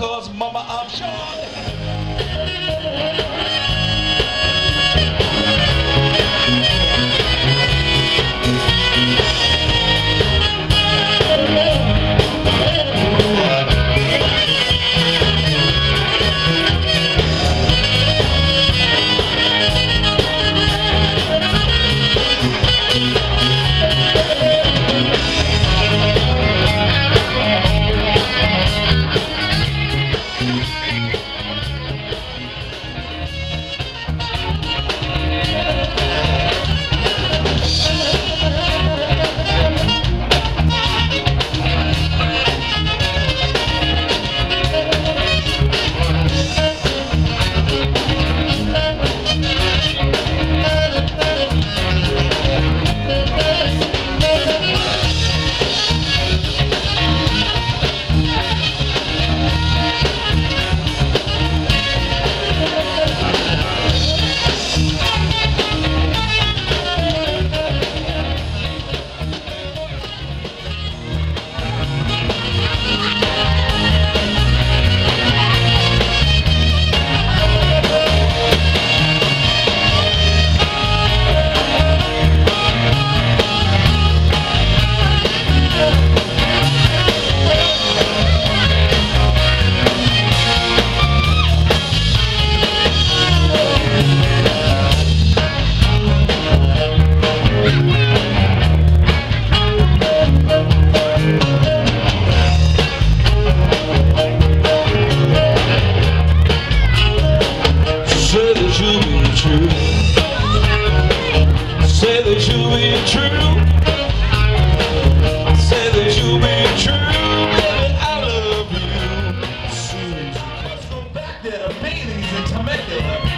cause mama I'm short. In Temecula.